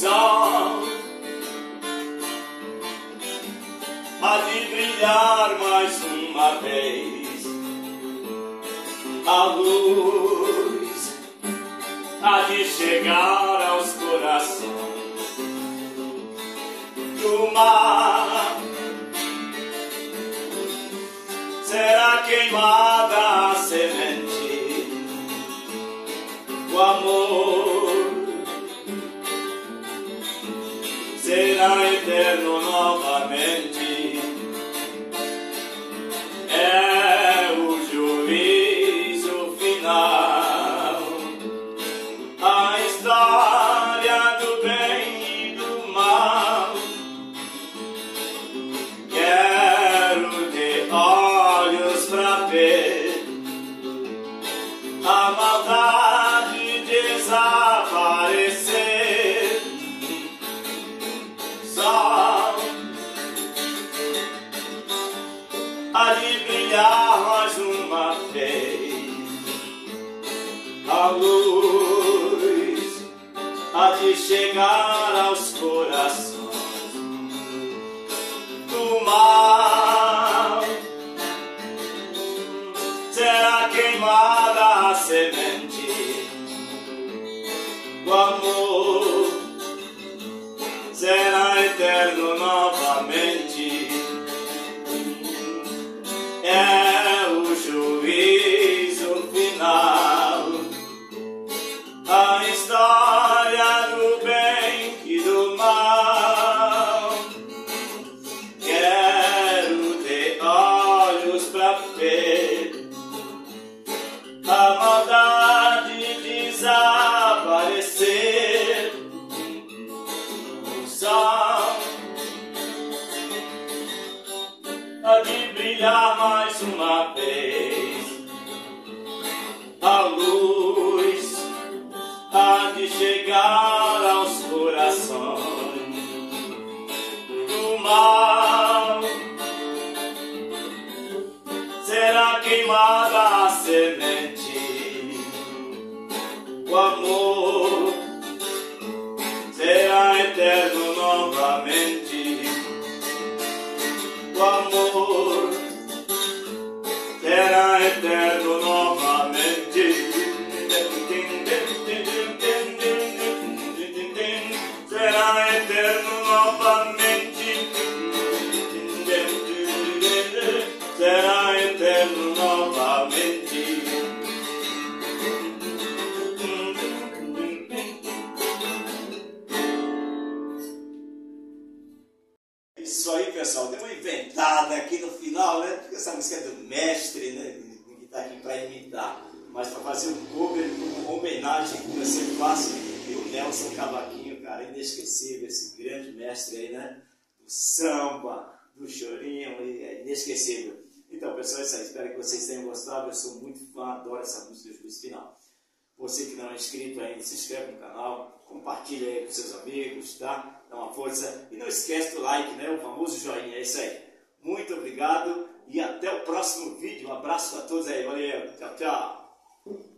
sol há de brilhar mais uma vez. A luz há de chegar aos corações do mar. Será queimada será eterno novamente. É de brilhar mais uma vez. A luz há de chegar aos corações do mal. Será queimada a semente, o amor será eterno a maldade desaparecer. O sol há de brilhar mais uma vez. A luz há de chegar aos corações do mal. Será queimada o amor será eterno novamente. O amor será eterno novamente. Será eterno novamente. Será eterno novamente. Isso aí, pessoal, deu uma inventada aqui no final, né? Porque essa música é do mestre, né? Que está aqui para imitar. Mas para fazer um cover, uma homenagem que sempre faço, e o Nelson Cavaquinho, cara, inesquecível, esse grande mestre aí, né? Do samba, do chorinho, é inesquecível. Então, pessoal, é isso aí. Espero que vocês tenham gostado. Eu sou muito fã, adoro essa música do Juiz Final. Você que não é inscrito ainda, se inscreve no canal, compartilha aí com seus amigos, tá? Dá uma força. E não esquece do like, né? O famoso joinha. É isso aí. Muito obrigado e até o próximo vídeo. Um abraço para todos aí. Valeu. Tchau, tchau.